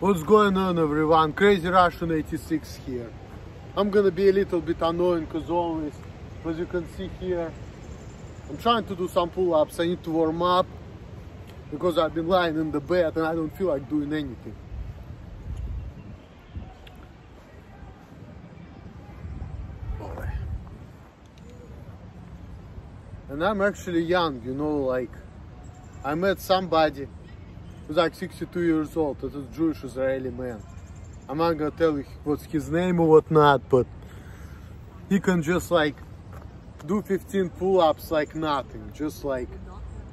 What's going on everyone? Crazy Russian 86 here. I'm gonna be a little bit annoying as always. As you can see here, I'm trying to do some pull-ups. I need to warm up because I've been lying in the bed and I don't feel like doing anything. And I'm actually young, you know, like I met somebody who's like 62 years old. It's a Jewish Israeli man. I'm not gonna tell you what's his name or whatnot, but he can just like do 15 pull-ups like nothing. Just like,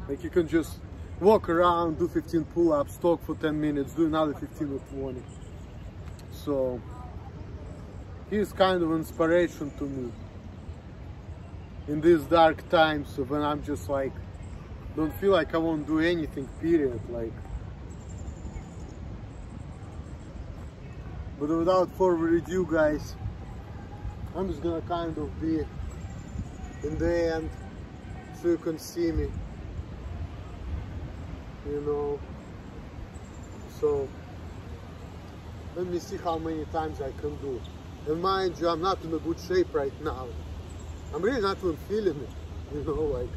like you can just walk around, do 15 pull-ups, talk for 10 minutes, do another 15 or 20. So he's kind of an inspiration to me in these dark times when I'm just like don't feel like I won't do anything period like but without further ado guys I'm just gonna kind of be in the end so you can see me you know. So let me see how many times I can do. And mind you I'm not in a good shape right now. I'm really not even feeling it, you know, like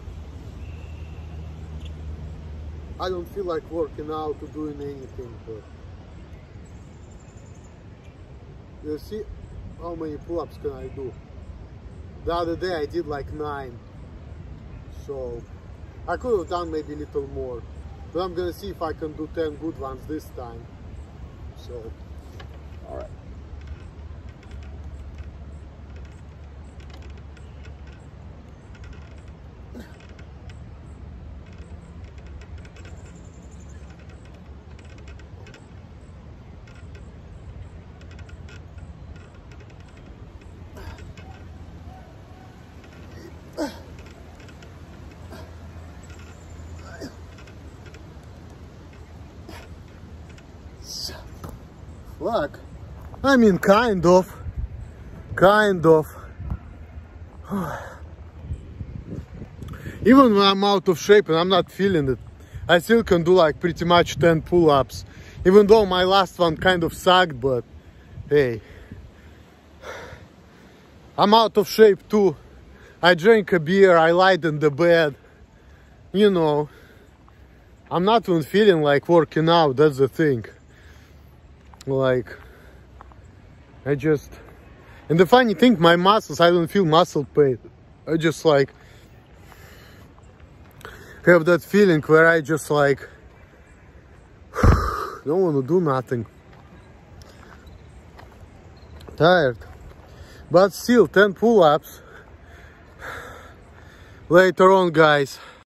I don't feel like working out or doing anything, but you see how many pull-ups can I do? The other day I did like nine, so I could have done maybe a little more, but I'm gonna see if I can do 10 good ones this time, so Fuck. I mean, kind of. Kind of. Even when I'm out of shape and I'm not feeling it, I still can do like pretty much 10 pull-ups. Even though my last one kind of sucked, but hey. I'm out of shape too. I drank a beer, I lied in the bed. You know, I'm not even feeling like working out, that's the thing. Like, I just, and the funny thing, my muscles, I don't feel muscle pain. I just like, have that feeling where I just like, don't want to do nothing. Tired. But still, 10 pull-ups. Later on, guys.